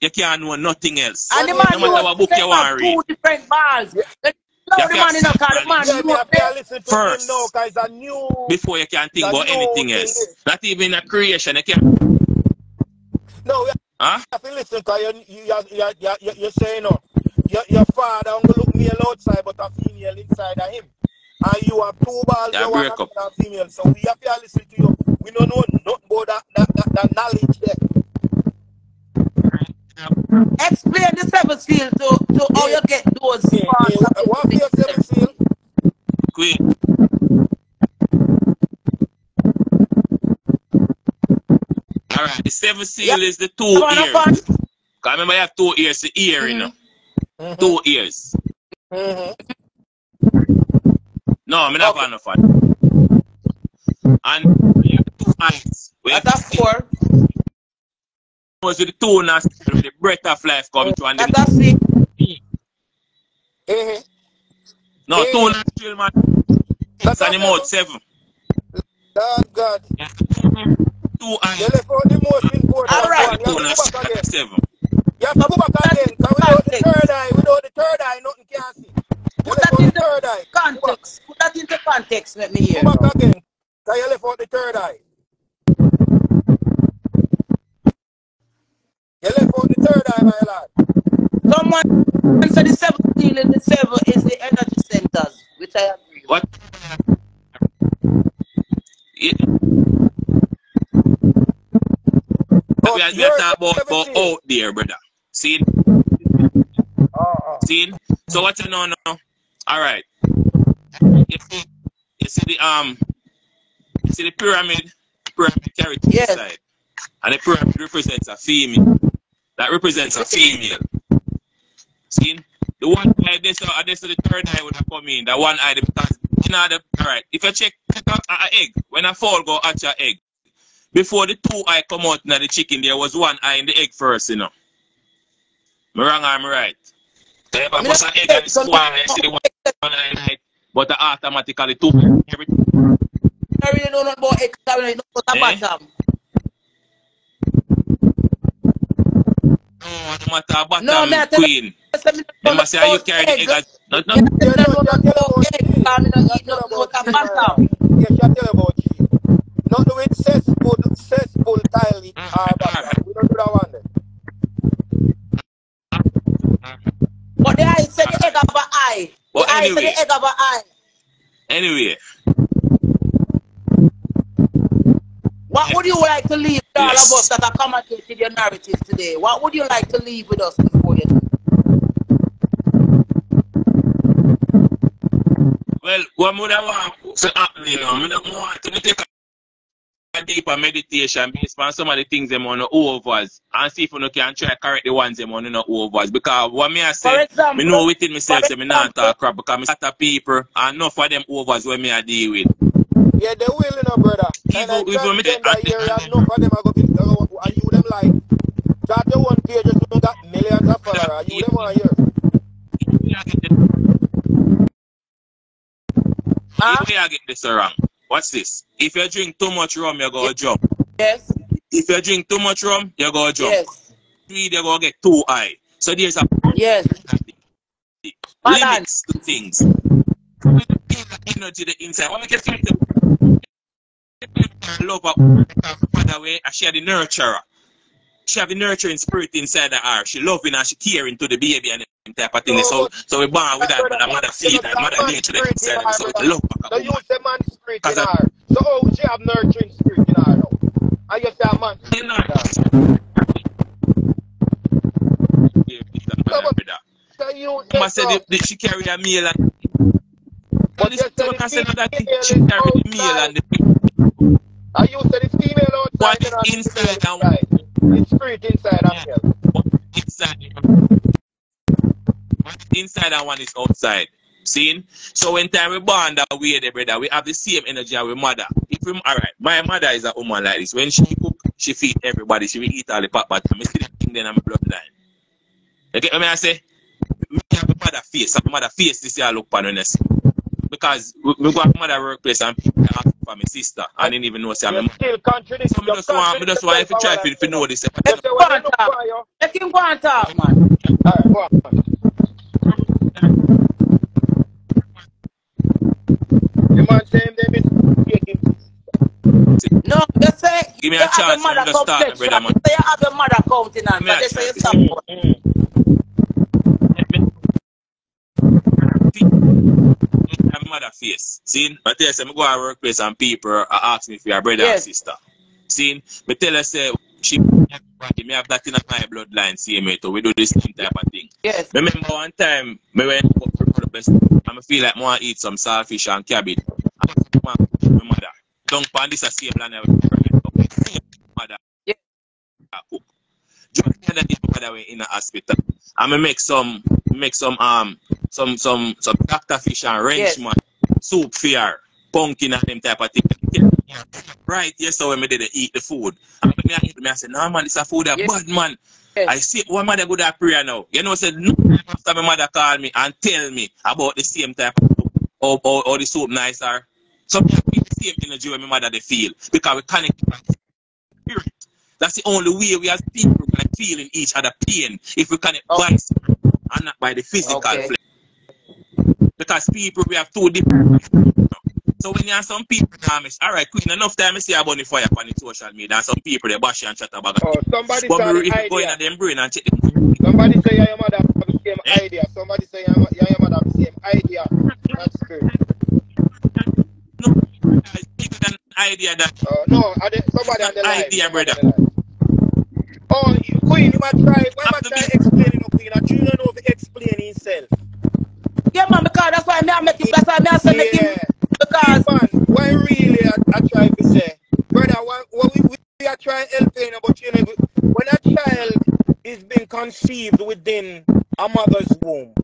you can't know nothing else. And the No man matter knows what book you want to read. two different balls. Yeah. The You the man in a car, the man to Yeah, me knows have to listen to First. him now, cause it's a new. before you can think about anything else. is- Not even a creation. You can, No, we huh? have to listen, cause you you you you you, you, you say no. Your your father only look male outside, but a female inside of him. And you have two balls, Yeah, you want a female. So we have to listen to you. We don't know nothing about that that, that, that knowledge there. Explain the seventh field to, to how you get those Yeah, yeah. of What the for yourself, seal? Queen. All right. The seventh seal Yeah. is the two on, ears. come on. Cause remember you have two ears. The ear, you know. Mm-hmm. Two ears. Mm-hmm. No, I'm not Okay. having no fun. And you have two eyes. Where That's a four. Was with the two nostrils, with the breath of life come to and the That's a six. Mm-hmm. no Yeah. two nostrils man. That's And a the seven. Lord God. Two You eyes. left out the most important All right. one. The You two have to go back again. nostrils seven. You have to go back again. Cause without the third eye, without the third eye, nothing can see. Put that out in the third eye. the Go back. context. Put that into context. Let me hear. Go back again. Cause you left out the third eye. You left out the third eye, my lad. Someone said the seventh field in the seven is the energy centers, which I agree with. What? Yeah. But we are, we are talking about, about 17. out there, brother. See? Uh-uh. See? So what you know now? All right. You see, you see the um, you see the pyramid, pyramid carry to Yes. the side, and the pyramid represents a female. That represents a female. See? The one eye, this uh, this the third eye would have come in. The one eye because you know the all right. If you check check out a, a egg, when a fall go at your egg, before the two eye come out in the chicken, there was one eye in the egg first, you know. Me wrong or am right? So if I bust an egg and it's one eye, see the one, one eye in but automatically two everything. I really don't know about X, I really know about Eh? bottom. No, matter bottom No, me I tell you, queen. Yes, I mean, They don't must say you about carry the egg. No, no, You don't know, about tell about eggs, cheese. I mean, You eat tell nothing about but a cheese, bottom. Yes, you tell about cheese. Not with cesspool, cesspool tile it or bottom. We don't do that one then. But the eye said the egg of an eye. The But eye said anyway. the egg of an eye. anyway, What would you like to leave with all Yes. of us that commentating your narrative today? What would you like to leave with us before you? well, what would I want to happen, you know? I don't want to take a deeper meditation based on some of the things them on the overs and see if you can try to correct the ones them on the overs. Because what me I say, example, me know within myself say me not talk crap because me of people and enough of them overs when me I deal with. Yeah, they will, you know, brother. And Even- I even me transgender the- here, and enough of them are going to and you them like, start your one page, just got millions of followers, and you them want here. Huh? If I get this wrong, what's this? If you drink too much rum, you go Yeah. jump. Yes, If you drink too much rum, you're going to jump. yes, Three, you go get too high. So there's a yes. limits to things. Energy the inside. When we get to love up father and she had the nurturer. She have the nurturing spirit inside of her. She loving and she caring to the baby and type of thing. So so we born with that, but the mother feed that mother nature that inside them. So it's love back So you say man spirit in I- her. So would she have nurturing spirit in her you say a man spirit in her. yeah, it's a mother, brother. So you Mama said she carry a meal and but this you one can say another the thing. female She is carry the meal and the And you said it's female outside What and inside female and- inside. It's spirit inside Yeah. herself. one inside. One inside and one is outside. Seeing? So when time we born that way, there, brother, we have the same energy as our mother. If we, all right, my mother is a woman like this. When she cook, she feed everybody. She will eat all the pop but I see the thing then I'm bloodline. You get what I say? Me have a mother face. My mother face this year I look upon honest. Because we, we go to my mother workplace and people ask for my sister. I didn't even know say I'm You my still contradict. So me just want, me just want if you try to, to know this. You say when they look. Let him go and talk, man. Alright, go on. The man saying they mistaking. No, you say Give me a chance, your mother I'm just starting, brother, man. You say you have your mother countenance. Give me a So they say you chance. Mm. My mother face. See? But tell you, say, me go to workplace and people are ask me if you're brother Yes. and sister. See? Me tell her, say, she me have that in my bloodline, see me, so we do this same type of thing. Yes. Remember one time, me went for the best, and I feel like I want to eat some saltfish and cabbage. I was like, "Man, my mother, don't pan this a same land I mother. Yeah. I cook. Just the other day, my mother went in the hospital. And me make some, make some, um, some, some, some doctor fish and wrench, Yes. man. Soup fear, pumpkin and them type of thing. Right, yes, so when me did eat the food. And me, I, me, I said, no, man, this a food that Yes. bad, man. Yes. I see one mother go that prayer now. You know, I said no after my mother call me and tell me about the same type of soup or, or, or the soup nicer. Some people feel the same energy when my mother they feel because we connect spirit. That's the only way we as people can feel in each other pain if we connect by Okay. spirit and not by the physical Okay. Because people we have two different so when you have some people all right, Queen, enough time I see about the fire on the social media and some people they bash and chat about Oh, somebody but if you go in at them brain and check them, Somebody say your mother have the same Eh? idea. Somebody say you and you your mother have the same idea. That's good. no, give an idea that Uh, no, are they, somebody on the. Idea, somebody brother. on the live. Oh, Queen, you might try. Why might After try this- explaining, no, Queen? I you don't know if explain himself. I make him. That's why me I make him. Because Man, why really I, I try to say, brother, what we, we are trying to help you, but you know, when a child is being conceived within a mother's womb,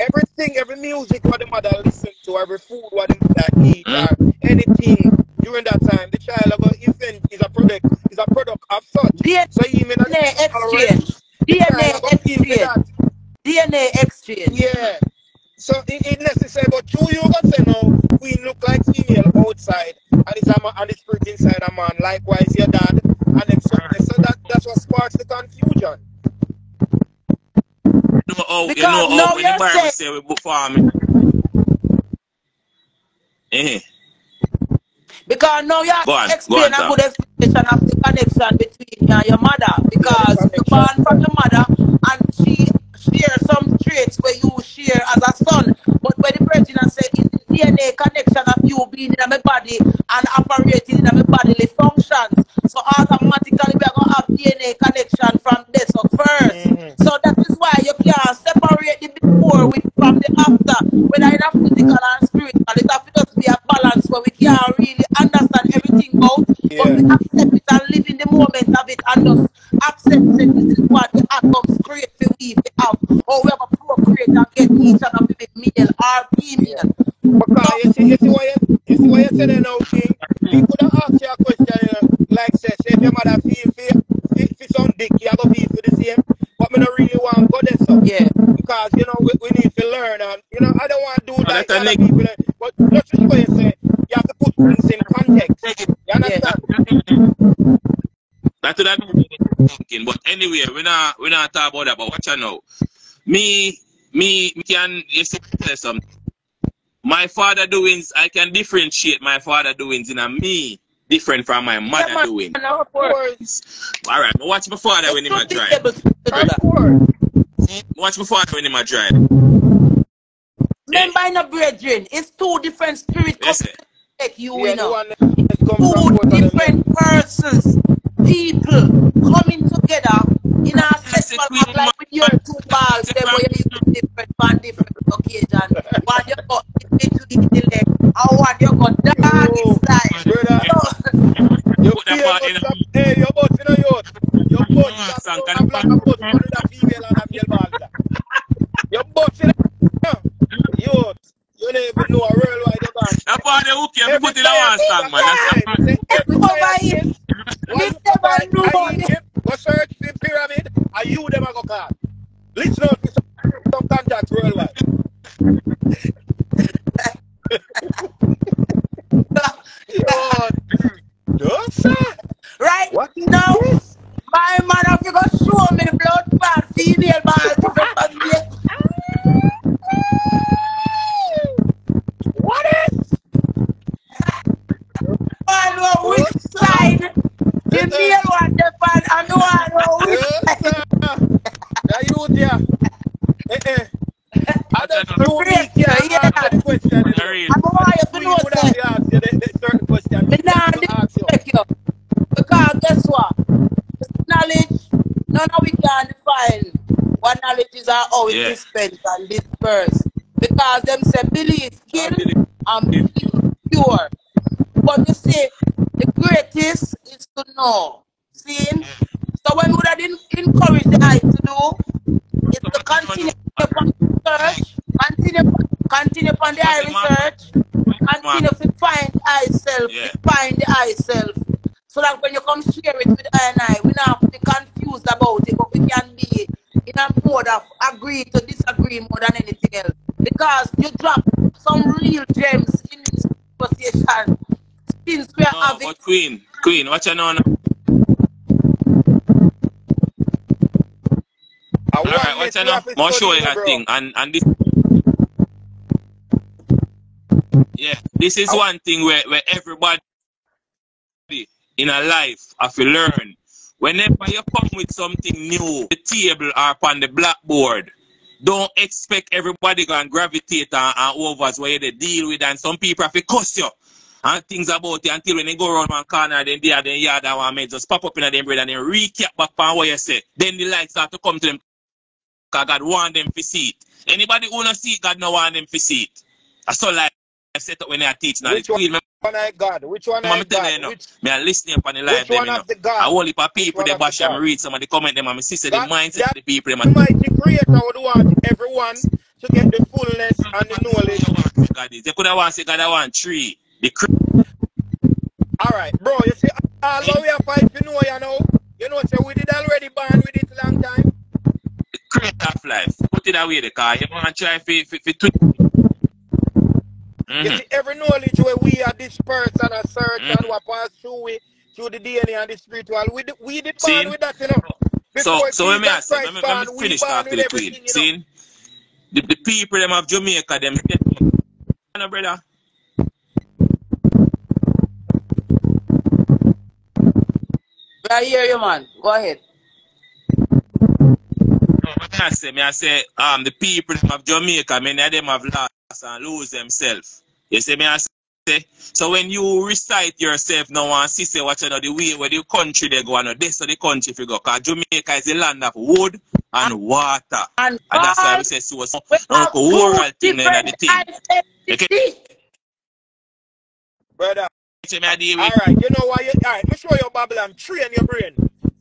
everything, every music what the mother listen to, every food what the mother eat, mm-hmm. or anything during that time, the child of a infant is a product, is a product of such. DNA So exchange. the DNA child of a feel for exchange. DNA exchange. Yeah. So it, it necessary, but true you got say no, we look like female outside, and it's a man, and the spirit inside a man. Likewise, your dad, and them so, so that that's what sparks the confusion. you know how, you Because know now when the you're Bible say we book farming. Eh, Because now you have Go to explain go on, a good explanation of the connection between you and your mother. Because you're born from your mother and she share some traits where you share as a son. But when the president said the DNA connection of you being in my body and operating in my bodily functions. So automatically we are gonna have DNA connection not we're not talking about that. But watch out now. Me me me can you see tell something. My father doings I can differentiate my father doings in a me different from my mother man. doing. And of Of course, course, All right, watch my father when you he a should be drive. able to do of that. Watch my father when he a drive. Remember in a brethren, it's two different spirits. Yes, coming take you, Yeah, you know. one that come two both of them. different persons, people coming together in a sexual queen act like with your two balls, them where you use different on different occasion. One you got between the leg, and one you got doggy Yo, style. brother. So, Your Put that fear part must in. stop. Hey, your boss, you know your mm, your boss got son, so can a black and boss one with a female and a male ball. Your boss, you know, yo, you don't even know a worldwide you got. That part they hook you, we Every put it in one time, song, man. That's time, say every Over time, it. yes, Me one never by you them a go. Listen out to some, some contacts worldwide. you me Great, can't yeah. answer the question. you For know. real. I'm why you We know would have say. to ask you the, the certain question. Me We nah have to ask you. disrespect you. Because guess what? Knowledge, none of we can define what knowledge is it Yeah. dispensed and dispersed. Because them say believe I kill believe and believe cure. But you see, the greatest is to know. See? So when we would have encourage the eye to do is to continue upon research, continue continue upon the eye research, continue to find the eye self, Yeah. define the eye self. So that when you come share it with I and I, we don't have to be confused about it, but we can be in a mode of agree to disagree more than anything else. Because you drop some real gems in this conversation since we are No, having but Queen, Queen, what you know now? a All right, oneness what you know? More show you no, a thing, and and this. Yeah, this is A- one thing where, where everybody in a life have to learn. Whenever you come with something new, the table or upon the blackboard, don't expect everybody going gravitate and, and overs where they deal with, and some people have to cuss you and things about it until when they go around one corner, then they are then yard and one man just pop up in them bread and then recap back on what you say. Then the lights start to come to them because God want them to see it. Anybody who not see it, God no want them to see it. That's all I set up when I teach now. Which me, one I God? Which one I tell you God? now, Which me listening upon the live which them, one know. of the God? whole heap of people one they bash and read some of the comment them and me see the mindset of the people them the mighty creator would want everyone to get the fullness and the knowledge. God is. They could have want say God I want three. The All right, bro. You see, all we have fight to know you know. You know, so we did already born with it long time. the creator of life. Put it away the car. You want to try for for, for twist. You Mm-hmm. see, every knowledge where we are dispersed and a search and Mm-hmm. what pass through we through the DNA and the spiritual. We did, we did born See? with that, you know. So Before so let me ask you, let me, let me finish born talk to the queen. you know. See? The, the people them of Jamaica them no, brother. I hear you, man. Go ahead. No, what I say, me I say, um, the people them of Jamaica, many of them have lost and lose themselves. You see me I say, so when you recite yourself now and see say what you know the way where the country they go and this so the country if you go, cause Jamaica is the land of wood and water. And And that's why all we say so so we no have two oral thing in the thing. Okay, identities. Brother. so me I deal All with right, you know why you all right, let me show you Babylon, train your brain.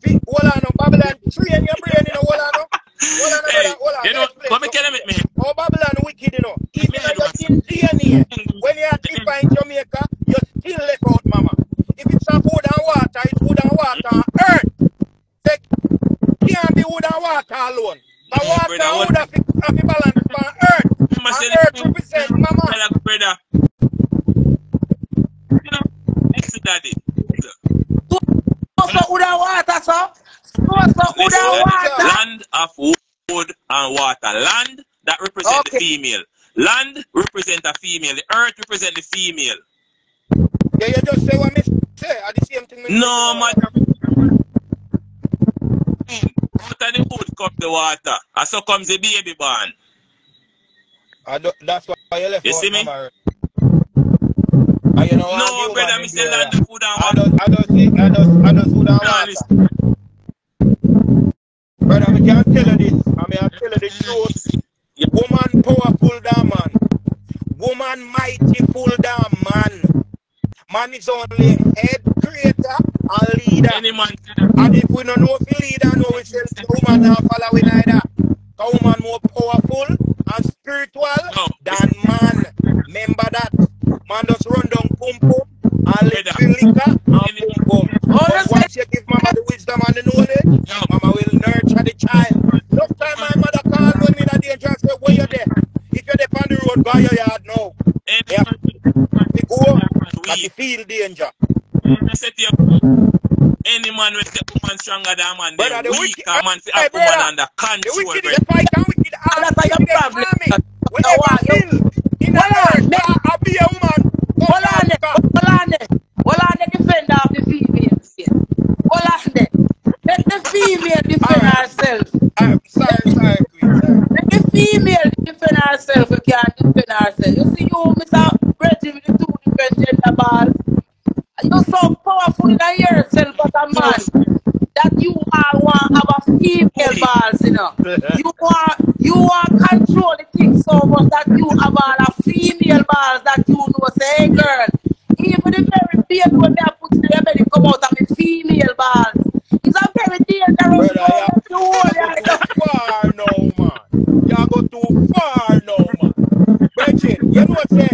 Fi- Hold on, no, Babylon, train your brain, you know, hold on, no. Hold on, Hey, hold on. you know, let me and tell me, something. me. Oh, Babylon wicked, you know. Even Yeah, though you're in DNA, when you define Jamaica, you still left out, mama. If it's a food and water, it's food and water earth. Take, can't be wood and water alone. But No, water brother, wood have to, balance on earth. Mama And earth thing- represent mama. brother, brother. You know, listen, daddy. So so Uda water, so. So so Listen, water. Land of wood and water. Land that represent the female. Land represent a female. The earth represent the female. Yeah, you just say what me say. Are the same thing. No, say, man. Out of the wood comes the water. And so comes the baby born. I do, that's why you left You see me? Mama. And you know, No, brother, man, me in say there. land of wood and I don't, I don't see, I don't, I don't see that Brother, water. Brother, me can't tell you this. I mean, I tell you the truth. Woman powerful than man. Woman mighty full than man. Man is only head creator and leader. Any man And if we don't know if leader, know we say the woman not follow we neither. The woman more powerful and spiritual No. than man. Remember that. Man just run down pum pum and liquor and But that's once you give mama the wisdom and the knowledge, No. mama will nurture the child. Last time my mother called when me in a danger and said, where you there? If you're there on the road, by your yard now. Any Yeah. man You go, but you feel danger. I say to you, any man will say woman stronger than man, Brother, they the weak, wicked- a man fi Hey, have woman brother. under The control, wicked, brother. the fight and wicked And act that's your with the problem. army. Now, Whenever why you- kill in the Hold on, earth, I I be a woman. Hold on Hold on. Hold on there. Defend of the females. On. Let the female defend Alright. herself. I'm sorry, sorry, Queen. Let the female defend herself. Okay, say. You see you, Mr. Reggie, with the two different gender balls. You're so powerful in yourself as a man that you are one have a female balls, you know. You are you are control the thing so much that you have all a female balls that you know say, hey girl, even the very baby when they put in the belly come out of the female balls. It's a very dangerous Brother, one. You hold you it. go too far now, man. You are go too far now, man. Brethren, you know what say?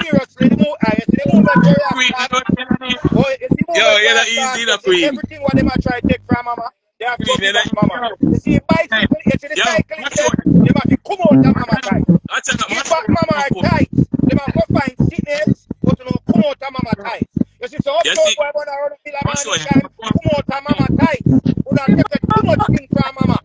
Seriously, the move, I ah, see the movement where you Queen, start. you know, Boy, oh, you see the Yo, movement you're where not you easy, start. you know, You see Queen. everything what them a try to take from mama. They have to Queen, you're it not back mama. You see bicycle, you see the Yo, cycling, watch them, out. they have to come out of mama tight. Watch out, Give watch back mama her tight. They have go find sickness, but you know, come out of mama tight. You see, so You uptown see, boy wanna run feel a man watch this out. time, come out of mama tight. You not take it too much thing from mama.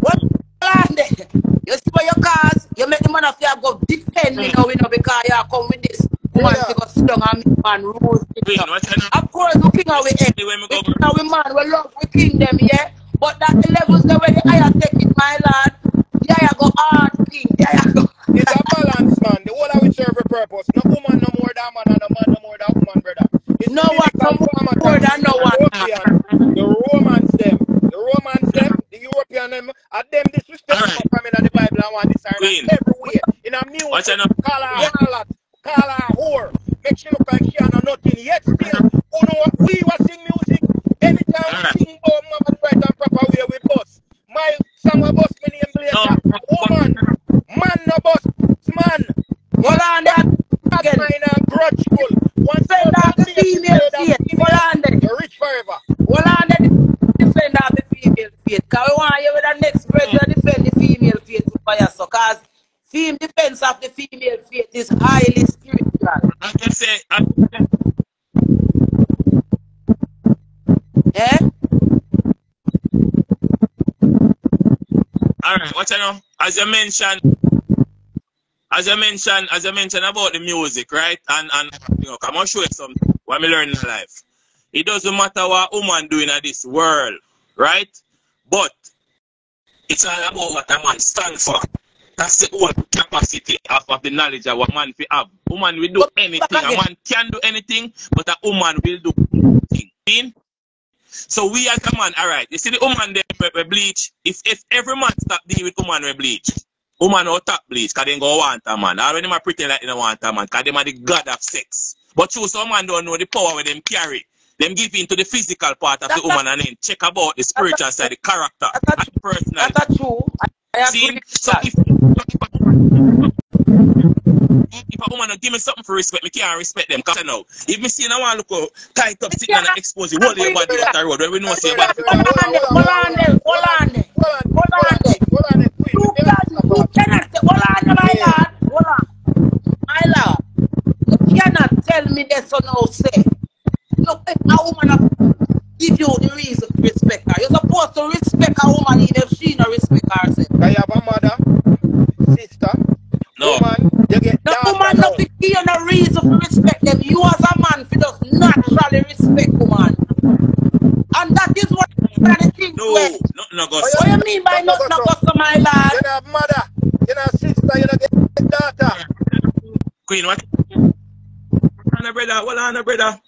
What land there? You see where your cars, you make the man of you go defend me now, you know, because you come with this woman Yeah. to go sit down and me man rules. it Queen, up. watch out. Of course, we king of we ex, we king of we man, we love we king them, yeah. But that the levels there where the higher take it, my lad, the higher go hard king, the higher go. It's a balance, man. The whole of it serve a purpose. No woman no more than man, and no man no more than woman, brother. It's No one biblical no farmer more time. than no one. European, the Romans them, the Romans them, the European them, and them disrespect right. from in the Bible and want this and everywhere. In a Watch music, out. call her harlot, call her whore, make she look like she ain't no nothing. Yet still, you know what? We was sing music. Anytime Alright. we sing oh, about mama right and proper way we bust. My song a right, watch know. As you mentioned, as you mentioned, as you mentioned about the music, right? And and you know, come on, show you something. What me learn in life. It doesn't matter what woman doing at this world, right? But it's all about what a man stand for. That's the whole capacity of, of the knowledge that a man will have. Woman will do anything. A man can do anything, but a woman will do anything. So we as a man, all right. You see the woman there we, we bleach. If if every man stop dealing with woman we bleach, woman will top bleach, cause they go want a man. Already man pretend like they don't want a man, cause them are the god of sex. But you some man don't know the power where them carry. Them give in to the physical part of That's the woman and then check about the spiritual side, the character, That's and the personality. That's true. I, See, with so that. if, so if, if a woman don't give me something for respect, me can't respect them. Cause I know, if me see no one look out, tight up, sitting and expose the whole of your body out the road, where we know say your body. Hold on there, hold on there, hold on there. Hold on, Hold on there. hold on, Queen. You Let me can, ask you about- cannot say, hold on there, my lord. Hold on. My lord. You cannot tell me this or no say. Look, if a woman have give you the reason to respect her. You're supposed to respect a woman even if she not respect herself. Can you have a mother, sister, No. woman, you get The woman now. not give you no reason to respect them. You as a man for just naturally respect woman. And that is what one of the things No, where no, no, go. What you mean by not no customer, my You lad? don't have mother, you don't have sister, you don't get daughter. Queen, what? Hold on, brother. Hold on, brother.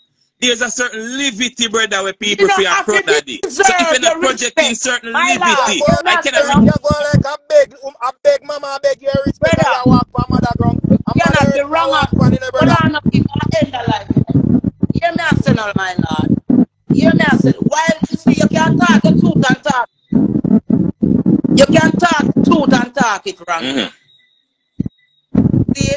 There's a certain levity, brother, where people You don't feel have proud of it. So if you're not your projecting respect. certain My lord, levity, you're I cannot. saying- You go like a beg, um, a beg mama, a beg your respect, Brother. and you walk for mother ground. A You're mother not the wrong walk of for the Hold brother. on, up in my end of life. Hear me I say now, my lord. Hear me I say, while you see you can talk the truth and talk. You can talk truth and talk it wrong. Mhm. See?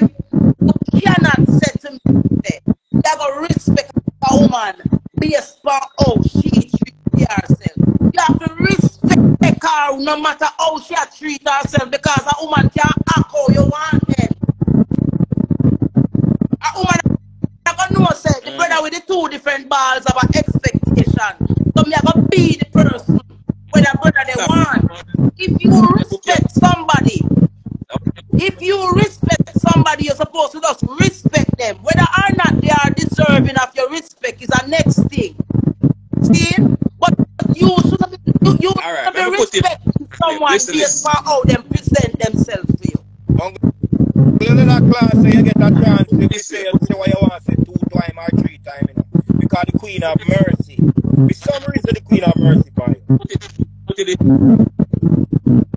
You cannot say to me that you have to respect a woman based on how she treats herself. You have to respect her no matter how she treats herself because a woman can act how you want them. A woman I gonna know say the mm. brother with the two different balls of an expectation. So me I gonna be the person where the brother they want. If you respect somebody, if you respect somebody, you're supposed to just respect them. Whether or not they are deserving of your respect is a next thing. See? But you should be, you, you All right, should be let me put it- respecting someone Listen based this. on how them present themselves to you. Uncle, You know that class so you get a chance if you say, say what you want to say two times or three times, you know. Because the Queen of Mercy. For some reason the Queen of Mercy for you. Put it, put it.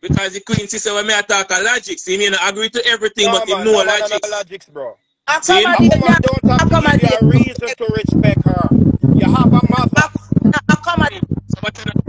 Because the Queen sister when me attack a logic, see me not agree to everything, No but him man, know no man, logic. no logics, bro. See? A Accommodate woman don't have to give you a reason to respect her. You have a mother. accommodate So what you know?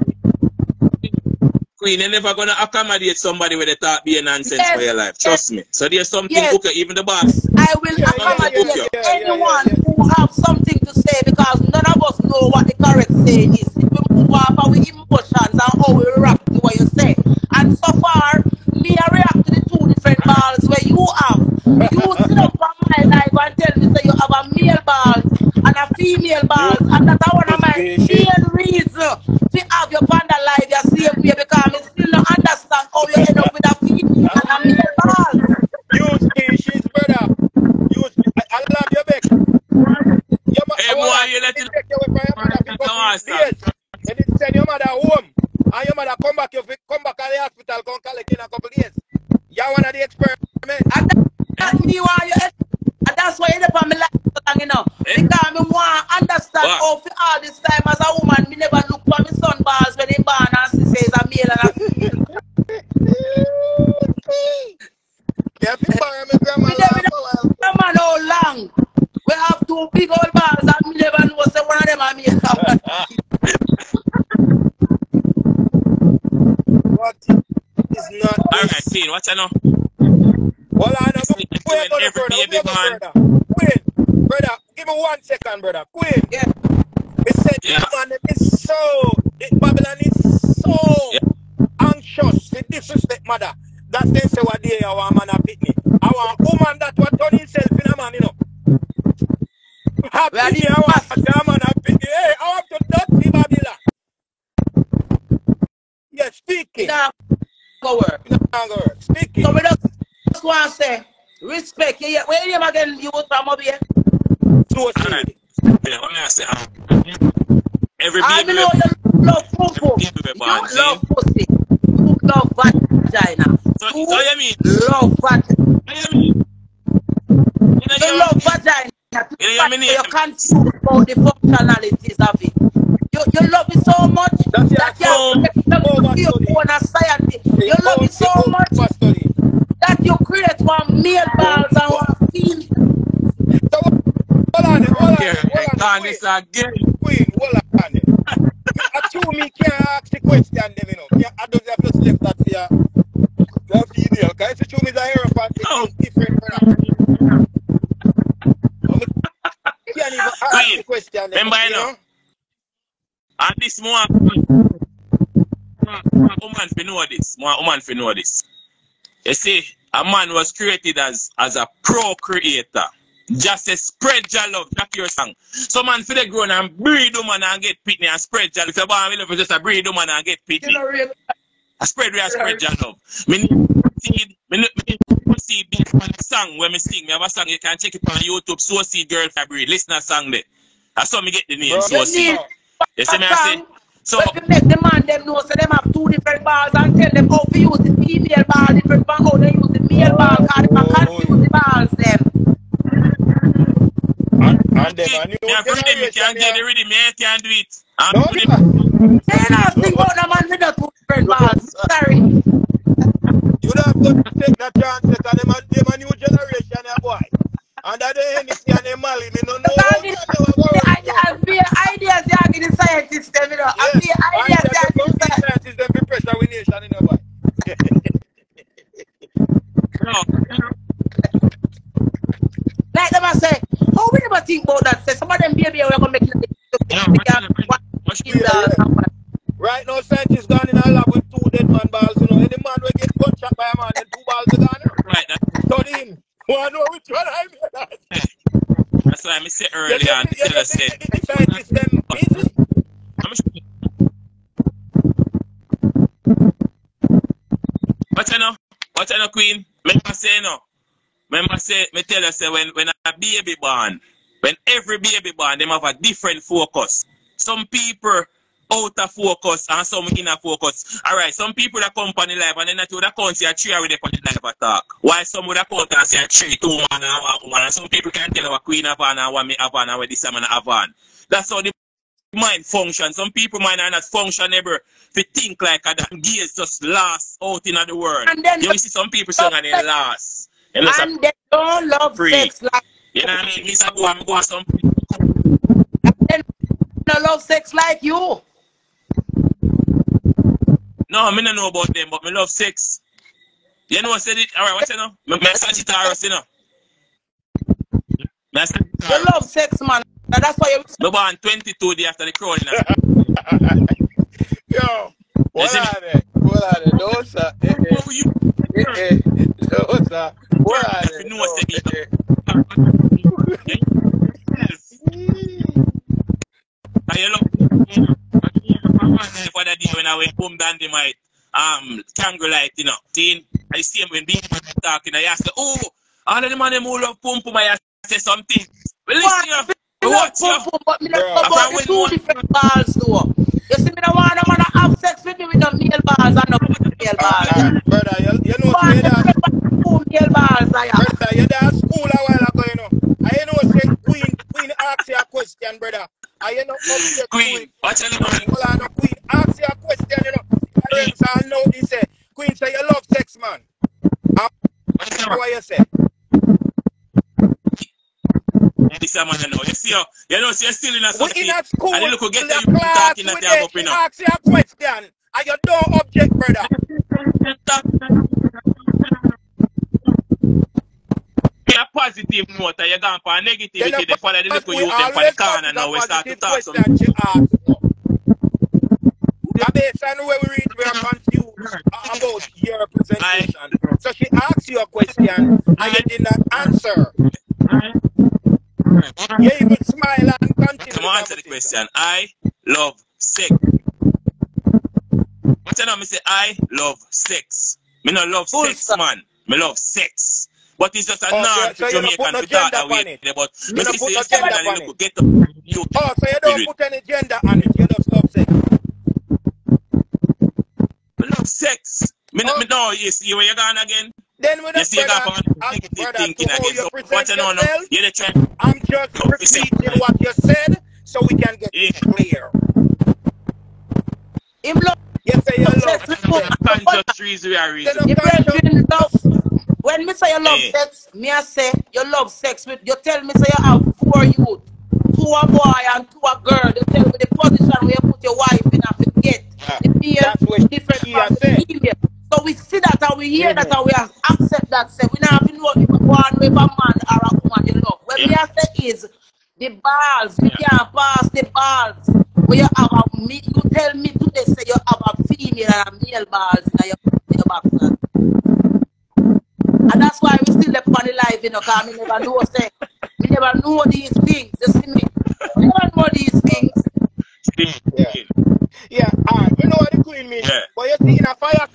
Queen, you're never gonna accommodate somebody with a thought being a nonsense Yes, for your life. yes. Trust me. So there's something Yes. okay, even the boss. I will Yeah, yeah, accommodate yeah, yeah, yeah, yeah, anyone yeah, who have something to say because none of us know what the correct saying is. We move off our emotions and how we react to what you say. And so far, me I react to the two different balls where you have. You sit up on my life and tell me say you have a male balls and a female balls and that one of my Yes, main reason to have your panda life your same way because I still don't understand how you end up with a female and a male balls. You species, brother. You spe- I, I love you, Beck. Your ma- Hey, hold boy, you let It it- take you away from your mother for Come couple on, of And it send your mother home. And your mother come back, you come back at the hospital, come collect in a couple days. You want to the experiment? And that, that me want you and that's why you dey for me life so long, you know. Eh? Because me want understand What? how for all this time as a woman, me never look for my son balls when he born and she says a male and a female. Yeah, people are my grandma Me never laugh a while. know man how long. We have two big old balls and me never know say one of them a male. and What is not Alright, this? Queen, what you know? Well, I know. See, Wait, when brother, every brother. baby Wait, born- brother. Queen, brother. Give me one second, brother. Queen. Yeah. Me said, Yeah. man, them is so, it, Babylon is so anxious to disrespect mother. That they say what they are, man, a pitney. I want woman that will turn himself in a man, you know. Happy, Well, I want a man a pitney. Hey, I want to dirty Babylon. Yeah, speaking. Nah, go work. Longer. Speaking. So we just, just want to say respect. Yeah, yeah. Where you name again? You from up here? So Alright. Yeah, what me I say? Um, every I baby know you love poo Every baby You born, see? love pussy. You love vagina. So, so You you mean? love vagina. So you mean? You know, You you love mean? vagina. To Yeah, the yeah, fact me that you name. confused about the functionalities of it. You, you love it so much That's that your you phone. you Overstudy. own a scientist. You love it so much that you create one male balls and one female. So, hold on, hold on, Here, hold on. done this again. Queen, hold on. Me, I two me can't ask the question, them, you know. Me, I don't have to slip that here. The female, because it's true, me the hero part No. is different, brother. So me Can't even ask Queen, the question, them, remember, you you know, know. And this more, more woman fi know this. More woman fi know this. You see, a man was created as as a procreator. Just to spread your love, that's your song. Some man for the grown and breed woman and get pitney and spread your love. If you born with love, just a breed woman and get You pitney. I spread where I spread your love. Me need seed, me need me need seed based on a song when me sing. Me have a song you can check it on YouTube. So seed girl for breed. Listen to song there. That's how me get the name. Bro, So You seed. need You see me I say? So But if you make the man them know so them have two different balls and tell them how to use the female ball different from how they use the male ball because oh, they can confuse the balls them. And, and them, a new me have rhythm, me generation, can't get the yeah. rhythm, me can't do it. I'm No, good. yeah. They not think about the man with the two different balls. Sorry. You don't have to take that chance because them a, them a new generation, yeah, boy. And that they anything and they Mali, me no know Because how the, they were the going idea, the ideas you are giving the scientists them, you know. And the Yes, I ideas said you the are giving the government scientists. scientists them be pressure with nation, you know, boy. No. Like them I say, how we never think about that? Say some of them baby we're gonna make it. Yeah, They what can- kind of- what- what's in the- Right now, scientists gone in a lab with two dead man balls, you know. Any man will get gunshot by a man, then two balls are gone. right? That, Study him. Want to know which one I mean? that's why I said earlier get and the- you tell get us the- said. the- scientists them busy. I'm sure. What you know? What you know, Queen? Remember say no. Remember say me tell you say when when a baby born, when every baby born, them have a different focus. Some people out of focus and some in a focus. Alright, some people that come on the live and then that would account say a three already on the live attack. While some would account and say a three, two, one, and one, one. And some people can't tell what Queen Avan and what me Avan and what this man Avan. That's how the mind function. Some people mind are not functionable to think like a damn gaze just last out in the world. And then you see some people saying and they last. And and they don't love Free. sex like You know what I mean? This go and go some they don't love sex like you. No, me no know about them, but me love sex. You know what I said it? Alright, what's it now? Me, me a Sagittarius, you know. Me a You love sex, man. And that's why you Me born 22 day after the crown, you. Yo, what are they? What are they? No, sir. Eh, eh, you eh, eh. No, sir. What are You they? know No, what's the Yes. And you love for the day when I went home dynamite, um, candle light, you know. Seeing, I see him when being talking, I ask, oh, all of the man them who love pum pum, I say something. Well, listen, you know, Me me love watch you. pum pum, but me not Bro. know about I the can't two wait different balls though. You see, me no want no man to have sex with me with no male balls and no female Ah, balls. ah, brother, you, you know, Man, say that, two male balls I have. brother, you there at school a while ago, you know. I you know, say Queen, Queen ask you a question, brother. I you to Queen, watch out, man. Hold on, no, Queen, ask you a question, you know. I know he say, Queen say you love sex, man. Ah, watch out, man. What you say? This a man, you know. You see, you, you know, see, you're still in a We society. in a school, And you look, get in the a you class, talking we at there, you up, she you know. ask you a question, and you don't object, brother. positive note, and you're going for a Then negativity. the They follow the little youth them for the corner now. We start to positive talk some. question she asked. And based on where we reach, we are confused about your presentation. So she asked you a question, and you did not answer. You even smile and continue. Come on, answer the question. I love sex. What's your name? Me say I love sex. Me not love Full sex, stop. man. Me love sex. But it's just a Oh, norm so- so you Jamaican no to talk gender that way. But You me don't see, say no you gender and you upon get up. You Oh, so you don't put any gender on it. You just love sex. me love sex. Me, Oh. me no, you see where you're going again? Then we You don't you're going brother, for uh, thinking again. you So what you know now? You're the try. I'm just No, repeating what you said so we can get Yeah. clear. Him love You say love sex with woman. Conscious trees we are You reason. know, The brethren love. When me say you love Eh. sex, me I say you love sex with. You tell me say you have four youth, two a boy and two a girl. You tell me the position where you put your wife in and forget the male That's what different she from has the said. female. So we see that and we hear that Mhm. and we accept that. Say we not have to know if one with a man or a woman you love. What me Yeah. I say is the balls. We Yeah. can't pass the balls. Where you have a me, you tell me today say you have a female and a male balls in your in your backside. And that's why we still left on the life, you know, because we never know, say, we never know these things, you see me? We never know these things. Yeah. Yeah, alright, we know what the queen means. Yeah. But you see, in a fire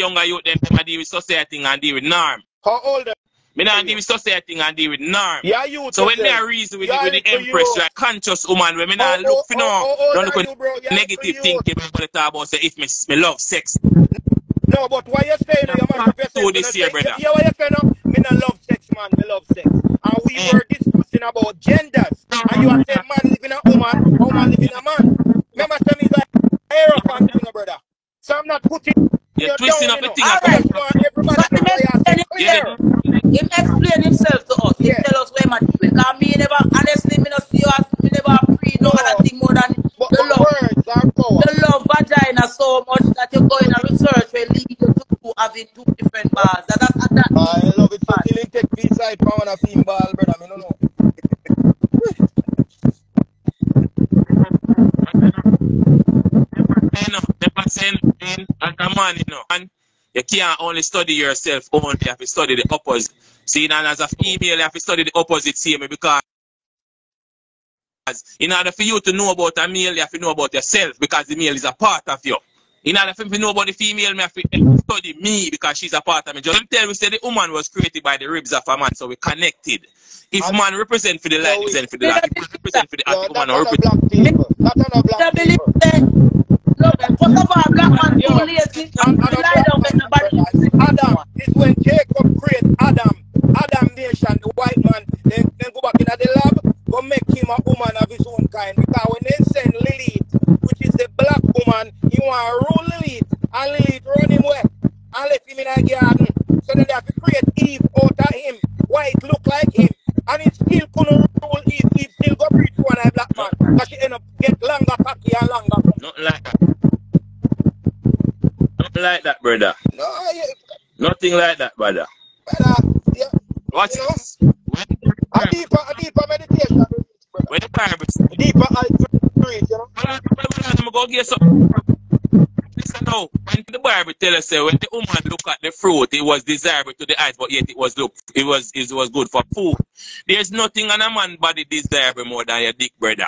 younger youth them, them deal with society and deal with norm. How old are Me not deal with society and deal with norm. Yeah, you So when me a reason with, You the, are with the empress, youth. like conscious woman, when me not look for how, no, how old don't look at you? You're negative thinking, I talk about say if me, me love sex. No, but what you saying, you must have yourself. Do this know, say, brother. you hear what you saying? Me no love sex, man. Me love sex. And we Mm. were discussing about genders. And you are saying man living a woman, woman living a man. Remember, say me like aerophant, you know, brother. So I'm not putting You're you twisting down, up the thing. All I right. just want everybody But to him know you explain, him explain himself can't only study yourself only, you have to study the opposite. See, and as a female, you have to study the opposite same because in order for you to know about a male, you have to know about yourself because the male is a part of you. In order for me to know about the female, me have to study me because she's a part of me. Just tell me, say the woman was created by the ribs of a man, so we're connected. If And- man represent for the light, No, represent for the light. If represent for the No, other that woman, on represent black people. That on a I black people. Look, first of all, black man Yo, too lazy. And, and Lie down when nobody Adam is when Jacob create Adam. Adam nation, the white man, then, then go back in the lab, go make him a woman of his own kind. Because when they send Lilith, which is the black woman, he want to rule Lilith, and Lilith run him away and left him in a garden. So then they have to create Eve out of him. White look like him. And he still couldn't rule Eve. Eve still go to one black man. Because she end up get longer cocky and longer. Nothing like that. Nothing like that, brother. No, yeah, Nothing like that, brother. brother, yeah. Watch You know? A deeper, a deeper meditation. brother. when the Bible deeper outreach, you know. Hold on, hold on, hold on, I'm gonna go get something. Listen now, when the Bible tell us say when the woman look at the fruit, it was desirable to the eyes, but yet it was look it was it was good for food. There's nothing on a man body desirable more than your dick, brother.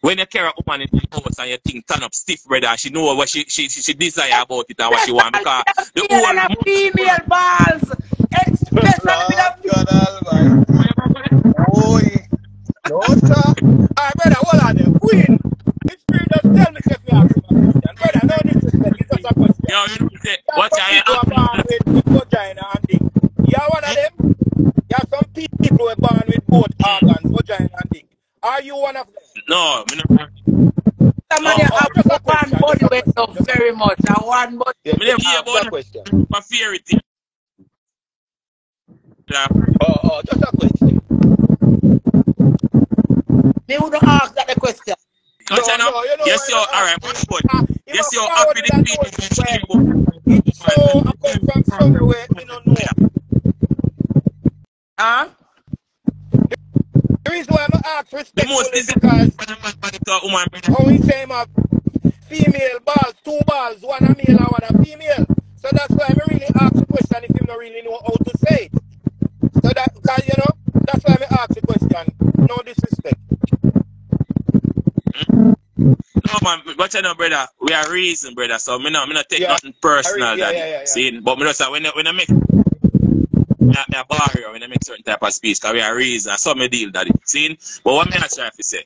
When you carry a woman in the house and you think turn up stiff, brother, she know what she she she, she desire about it and what she want because the Male and a whole female balls. Especially oh, with a God Almighty. Oh, Boy. No, sir. Alright, brother, hold on there. Queen. This spirit just tell me if you ask him a question. Brother, no disrespect. It's just a question. Yo, you know are what some I people who are born with, with vagina and dick. You are one of them? There are some people who are born with both organs, vagina and dick. Are you one of them? No, me not somebody Oh, oh, have just a one question, body just a weight question, of just a very much and one body. Yeah, Me never hear just about a question. my fairy tale. Yeah. Oh, oh, just a question. Me would ask that the question. You no, you know Yes, why yo, alright, ask what's you? good? You Yes, know, yo, forward happy with the that people. notice where It's so I come from somewhere we don't know. Huh? The reason why I'm ask The respectfully most is because man body to a woman, brother. how he say him female balls, two balls, one a male and one a female. So that's why I really ask the question if him don't really know how to say it. So that, cause, you know, that's why I ask the question. No disrespect. No man, but you know, brother, we are reason, brother. So me no, me not take Yeah. nothing personal, re- yeah, daddy. yeah, yeah. See, but me just say when I, when I make me a, barrier when I make certain type of speech, cause we are reason. So me deal, daddy. See, but what me I try to say,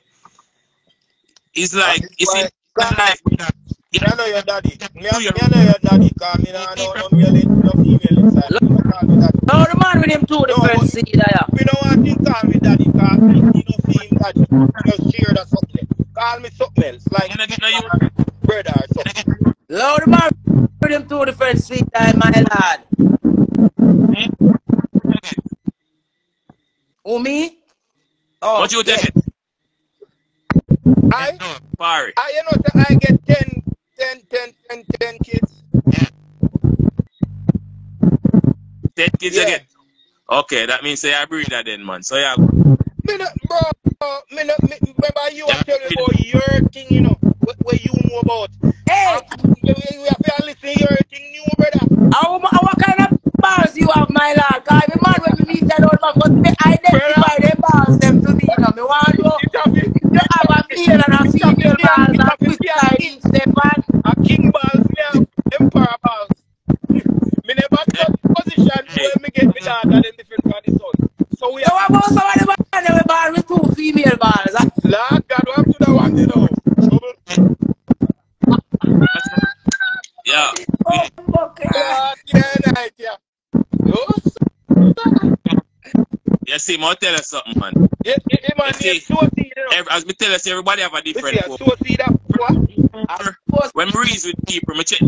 it's like That see, in life, brother. Me I know your daddy. Me, I- me I know your daddy cause me nah know no male, in- no female inside. Me no call me daddy. No, the man with him two different but- seed there. Me no want him call me daddy cause me, me no see him daddy. Just share that something. Call me something else. Like When I get no you, brother or something. get No, the man with him two different seed there, my lad. Eh? Who me? Oh, what you yeah. take it? I eh, No, sorry. I you know say I get 10 10 10 10 10 kids. Ten kids Yeah. again. Okay, that means say I breed that then, man. So yeah, Me no, bro, me no, me, remember you Yeah. yeah. tell me about your thing, you know, what, what you know about. Hey, We, we, we have to listen your thing, new brother. how, how, what kind of balls you have, my lad? Cause every man when me meet that old man, but me identify them them to me, you know. Me want to to- you have a male and a female balls and quick side each step and a king balls, me emperor balls. me never touch position Hey. where me get me dad and them different from the. So we So have, what about some of the man that we born with two female balls? Lord God, what to the one, you know. See, I'll tell you something, man. yeah, yeah, yeah, man, You see, so see, you know. Every, as me tell us, everybody have a different see so see that what? When me reason with people, me check. me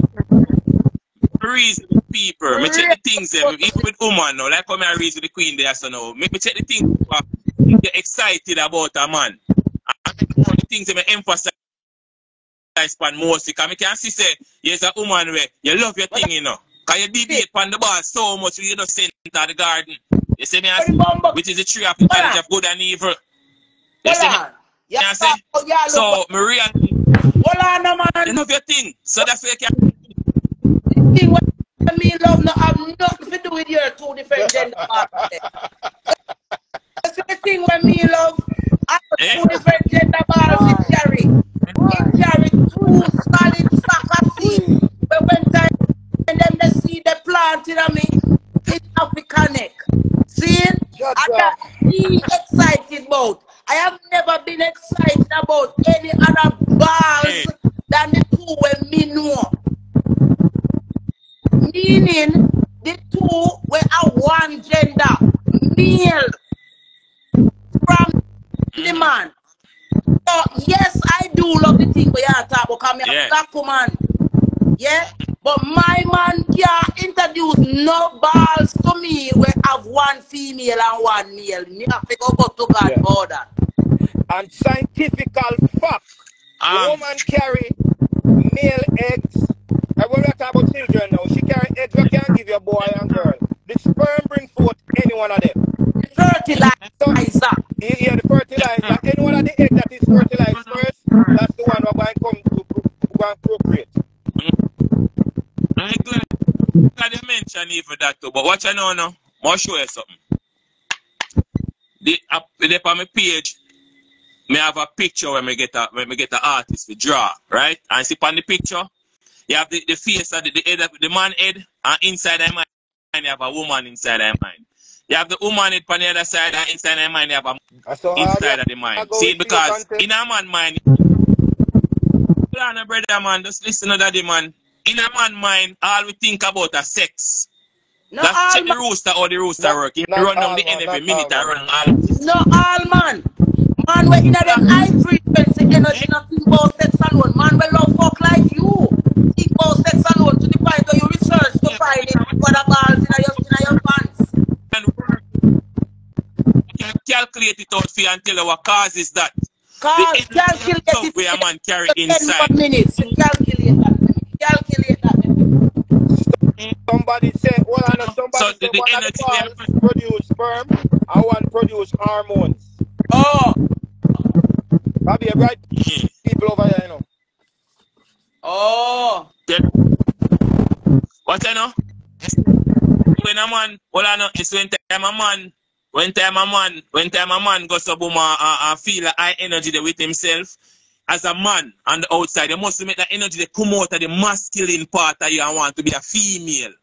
reason with people, me check the things them. Even with woman now, like how me I reason with the queen there, so now. Me, me check the things uh, get excited about a man. And the things that me emphasize span mostly. Because I can see say, you're a woman where you love your thing, you know. Because you deviate on the ball so much, you don't send into the garden. You see me? I say, which is the tree of the knowledge of good and evil. You see me? Yeah, Yeah, I say, oh, yeah, look, So, Maria, hold on, no, man. you love your thing. So that's why you can. thing when me love no have nothing to do with your two different gender partners. That's the thing when me love I have Eh? two different gender bars in carry. In carry two solid sack of seed. But when time and them they see the plant in me, it's African neck. See? Shut And up. that me excited about. I have never been excited about any other bars Hey. than the two when me know. Meaning the two were a one gender, male from the hmm. man. So yes, I do love the thing we are talking about. I'm Yeah. a black woman. Yeah? But my man can't introduce no balls to me where have one female and one male. Me have to go back to God Yeah. for that. And scientifical fact, the Um, woman carry male eggs. I when we talk about children now, she carry eggs that can't give you a boy and girl. The sperm bring forth any one of them. The fertilizer. You hear the fertilizer. Any one of the egg that is fertilized first, that's the one we're going to come to pro- go and procreate. I'm glad, glad mentioned even that too. But watch I know now. I'll show you something. The up the on my page, me have a picture when me get a when me get an artist to draw, right? And see on the picture, you have the, the face of the, the head of the man head, and inside the mind you have a woman inside the mind. You have the woman head on the other side, and inside the mind you have a inside of the mind. See, because in a man mind, brother man, just listen to daddy man. In a man mind, all we think about is sex. No That's all the rooster how the rooster Not- work. If you run down the end every minute, I run all. no all man. Man we in a them high frequency energy eh? nothing about sex alone. Man we love fuck like you. Think about sex alone to the point where you research to find it for the balls in your in your pants. And can calculate it out for you and tell you what causes that. Cause calculate it where a man carry in 10 inside. minutes. Calculate that. Calculate that. Somebody said, well, I know somebody So say the- the one of energy the produce sperm and one produce hormones. Oh, Probably right Yeah. people over there, you know. oh. Then- What I know? When a man, well I know, it's when time a man, when time a man, when time a man goes up and uh, uh, feel a high energy there with himself, as a man on the outside, you must make that energy they come out of the masculine part of you and want to be a female.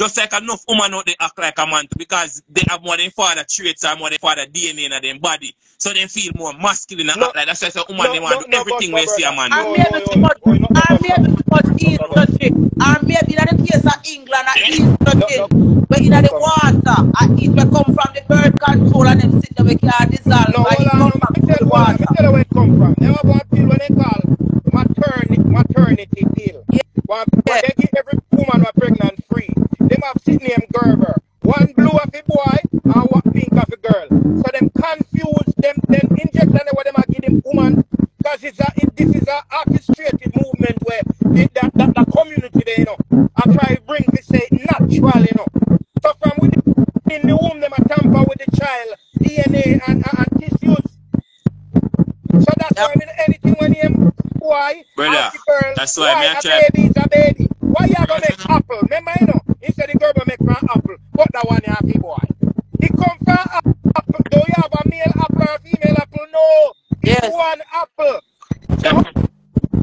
Just like enough woman out they act like a man because they have more than father traits or more than father DNA in their body. So they feel more masculine and No. act like that's why a woman No, they want no, to do no, everything but- we see a but- man And do. No, maybe no, too no, much, no, no, no, and maybe no, too much east touching. Eh? And maybe in the case of England, at east touching. Eh? But in the water, at east we come from the birth control and them sit there we can't dissolve. No, and it hold on, come no, back me to tell the you, hold on, me water. tell you where it come from. They have one pill what they call maternity, maternity pill. Yeah. One, one they give every woman who are pregnant free. Them have sit name Gerber. One blue of a boy and one pink of a girl. So them confuse them, them injection they what them are give them woman. Because it's a, it, this is a orchestrated movement where the, that, that, the community there, you know, I try to bring this say natural, you know. So from within in the womb, them a tamper with the child, DNA and, and, and tissues. So that's Yep. why I mean anything when him boy, Brother, ask girl, that's why me why a a try- baby is a baby. Why you gonna make apple? Remember you know, instead the girl will make from apple, but that one you have boy. He come from apple. Do you have a male apple or a female apple? No. It's Yes. one apple. So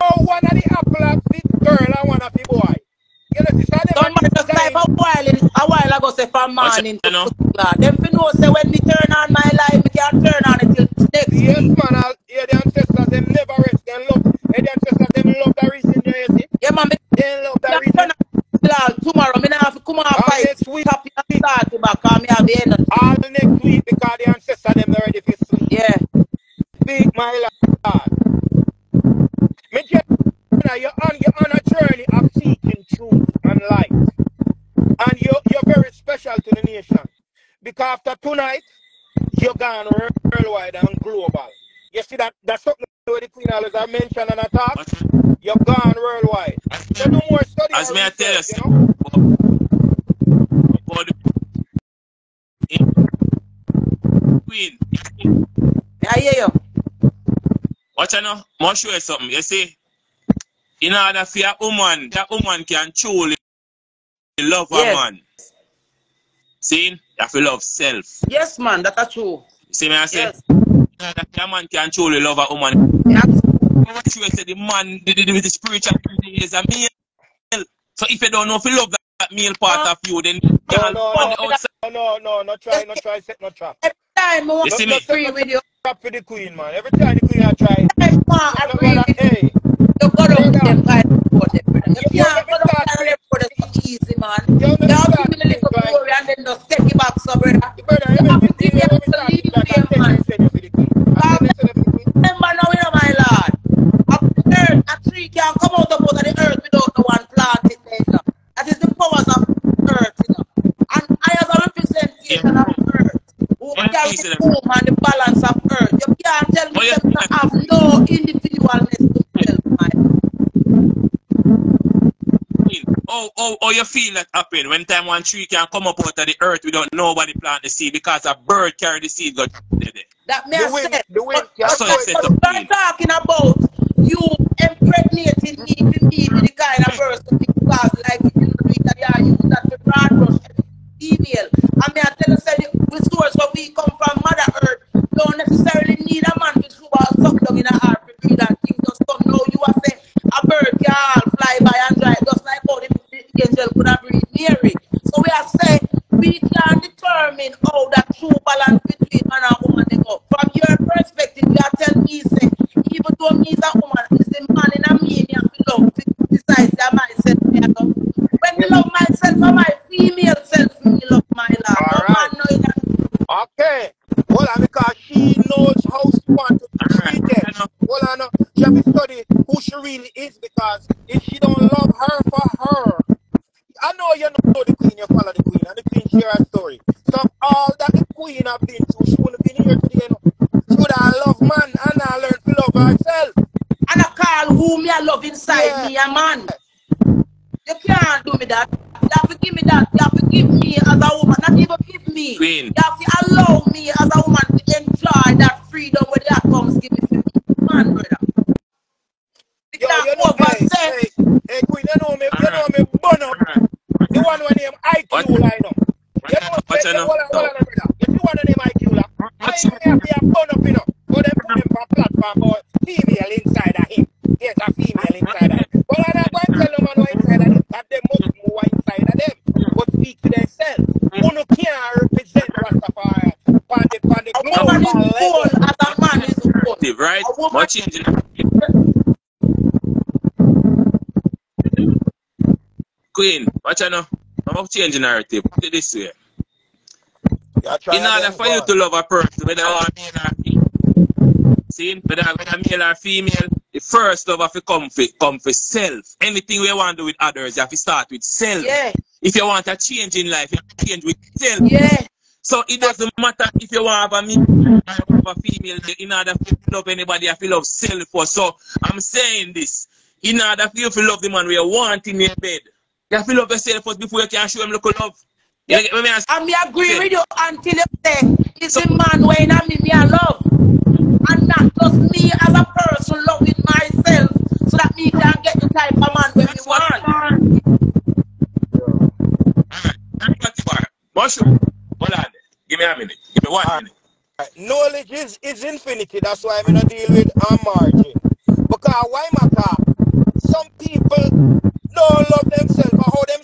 oh, one of the apple of the girl and one of the boy. You know, sister, them Somebody are just like a while, in, a while ago say from What's morning to you know? particular. Them fi know say when me turn on my light, me can't turn on it till next Yes, week. man. I'll, yeah, the ancestors, them never rest. They love. The ancestors, them love the you're gone worldwide. So do more study as may I tell you, you know? about the queen. I hear you. Watch out now. I'll show you something. You see, in order for a woman, that woman can truly love Yes. a man. See, you have to love self. Yes, man, that's true. See me I say? Yes. For a man can truly love a woman. Yes. What you say the man, the, the, the, the spiritual thing is a male. So if you don't know if you love that, that male part of you, then you No, can no, no. outside. No, no, no, no try, no try, set no trap. Every time I want You to me? agree with you, Trap for the queen, man. Every time the queen I try, every time I no, agree with you, hey, you go down with them kind of report them, brother. You Yo, can't let me go down start and report it easy, man. yo, You have to give me a little glory and then just take it back, so brother. brother, You have to give me a me start leave things like, here, I'm taking man. Please, the and the balance of earth. You can't tell Oh, me yeah, them to have no individualness to self, my Oh, oh, oh, you feel that happen when time one tree can come up out of the earth we don't nobody plant the seed because a bird carry the seed got there. That may The I wind, say. the wind, But, yeah, That's but, what I but, but to we're talking about you impregnating me to me with the kind of person because like if you do it, yeah, use that to broad brush female. I mean I tell you say the source where we come from Mother Earth don't necessarily need a man to show us suck down in a heart to breathe and things just come. No, you are say a bird can fly by and dry just like how the, the angel could have breathed Mary. So we are saying we can determine how that true balance between man and woman they go. From your perspective, you are telling me say even though me is a woman, it's the man in a me me have to love to decide that myself. When me love myself my inside Yeah. me a man. You can't do me that. You have to give me that. You have to give me as a woman. Not even give me. Queen. You have to allow me as a woman to enjoy that freedom when that comes. Give me. Man, brother. You Yo, can't know, hey, overstep. hey, hey, queen, you know me, you uh-huh. know me, bun up. Uh-huh. The one when name What? IQ line up. You know, What say, you you know? hold on, hold on, brother. You see one of them IQ la? I What ain't have to have bun up, you know. But them put him for platform, but female inside of him. There's a female inside of him. But I'm not going to tell them man what inside of them, that they must move inside of them. But speak to themselves. Uno can't represent Rastafari on the, on the A woman is level. cool as a man is cool. Narrative, right? A woman What changing? Queen, watch out now. I'm about to change the narrative. Put it this way. In order for you to love a person, whether you are male or female, see, whether whether male or female, the first love have to come for, come for self. Anything we want to do with others, you have to start with self. Yeah, If you want a change in life, you have to change with self. yeah. So it doesn't matter if you have a male or a female. In order to love anybody, you have to love self first. So I'm saying this. In order for you to love the man we want in your bed, you have to love yourself first before you can show him look love. You get what I mean? Me agree Yeah. with you until you say it's the man when I me, me I love. And not just me as a person loving myself so that me can get the type of man when me That's what want. Alright, that's what you are. Mushroom, hold on. Give me a minute. Give me one Alright. minute. Knowledge is, is infinity. That's why I'm not deal with a margin. Because why matter? Some people don't love themselves or how them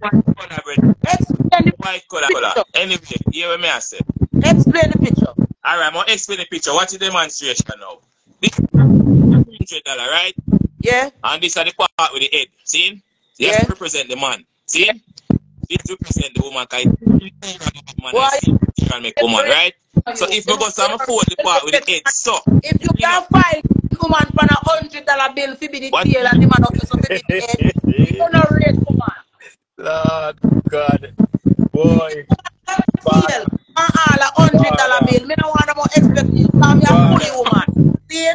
White color. Explain the White color, color. picture. Anyway, hear what me I say. Explain the picture. Alright, I'm gonna explain the picture. Watch the demonstration now. This hundred dollar, right? Yeah, And this are the part with the head. See? Yes, yeah. represent the man. See? This represent the woman. Cause man Why? I see you can make woman, right? So if we go some fold the part with the head, so If you you know can find woman for a hundred dollar bill fi be the tail and the man up so the head, you no rate woman. Lord God. Boy. Tail and all a hundred dollar bill. Me no want no more expect you. Cause me a fully woman. See?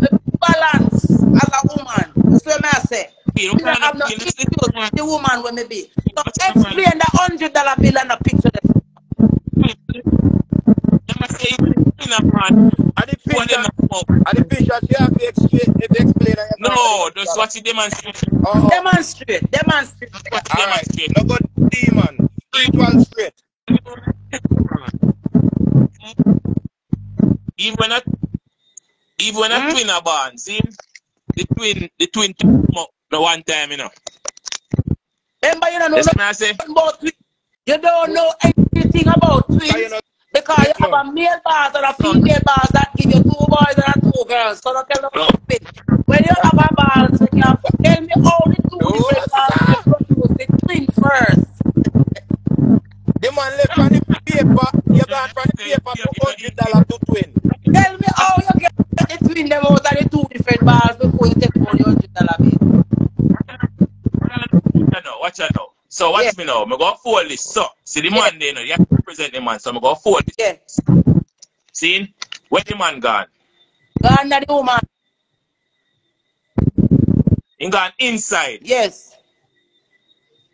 The balance as a woman. That's what me I say. you Me no have of no you know, issues with the woman when me be. So What's the man? explain the hundred dollar bill and the picture. Hmm. there. You must in a man. And the What picture, them come out. and the picture, she have to explain, if you explain it. No, just watch the demonstration. Oh, oh. Demonstrate. Demonstrate. Just watch the All right. demonstration. No good demon. Spiritual straight. Even when a even when a Hmm? twin are born, see the twin the twin come out the one time, you know. Remember you don't know That's what say. nothing about twins. You don't know anything about So you twins. know, Because you have a male boss and a female boss that give you two boys and a two girls. So don't tell them no. stupid. When you have a boss, you have to tell me all the two No, different balls sir. you produce the twin first. The man left from the paper, you got from the paper to hundred dollar to twin. Tell me how you get the twin them out of the two different balls before you watch Yeah. me now. I'm gonna fold this. So see the man there, you know, you have to represent the man. So I'm gonna fold this. Yeah. See? Where the man gone? Gone to the woman. He gone inside. Yes.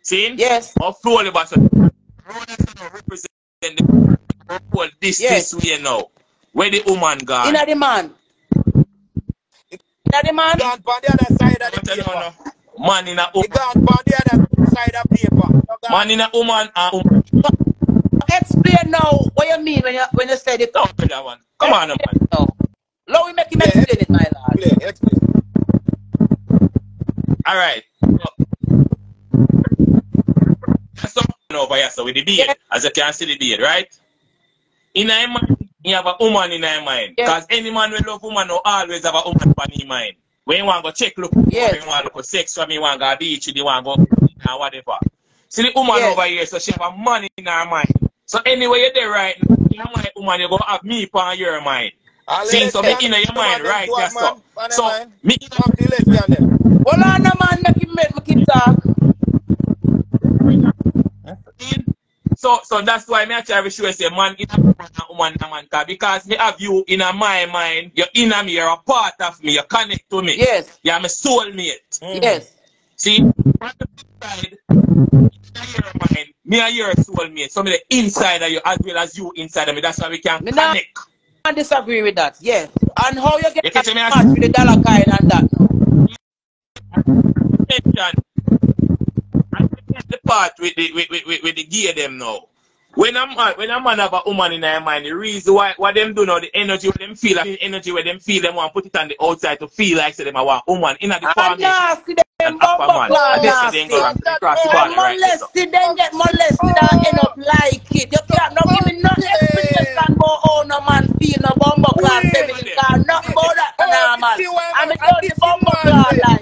See? Yes. Or fold the boss. Represent the fold this Yes. this way now. Where the woman gone? Inna the man. Inna the man. Gone on the other side of the Watch out now, paper. now. Man in a He woman. gone on the other side of paper. So Man in a woman and woman. Explain now what you mean when you when you say the Don't do that one. Come on, man. No. Now we make him Yeah, explain it, my lord. Explain, explain. All right. So, over here, so with the beard, Yeah. as you can see the beard, right? In your mind, you have a woman in your mind. Yeah. Because any man will love woman will always have a woman in his mind. When you want to go check, look, Yes. when you want to look for sex, when you want to go beach, you want to go and whatever. See the woman Yes. over here, so she have a man in her mind. So anyway you're there right now, in your mind, woman, you go have me on your mind. All See, so me in your mind, right two there, have so. man So, me Some of the lesbian them. Hold on, man, make him make me keep talk. So, so that's why me actually show you say man in a woman and woman a man because me have you in a my mind, you're in a me, you're a part of me, you connect to me. Yes. You're my soulmate. Mm. Yes. See, on the side, your mind, me and your soulmate. So me the inside of you as well as you inside of me. That's why we can Me not- connect. I disagree with that. Yes. And how you You get catch that match with the dollar coin and that attention. And the part with the with, with, with, with the gear them now. When a man when a man have a woman in their mind, the reason why what them do now, the energy where them feel like the energy where them feel them want put it on the outside to feel like say them a want woman in the And formation. nasty, And upper man. claw And this is nasty. cross, the cross the And border right there. so. molested, then get molested and end up like it. You can't not give me no explanation about how no man feel no bumbo class Wait. feminine car. Nothing about that Oh, normal. you see why I'm a man- and dirty this is bumbo man claw say- like.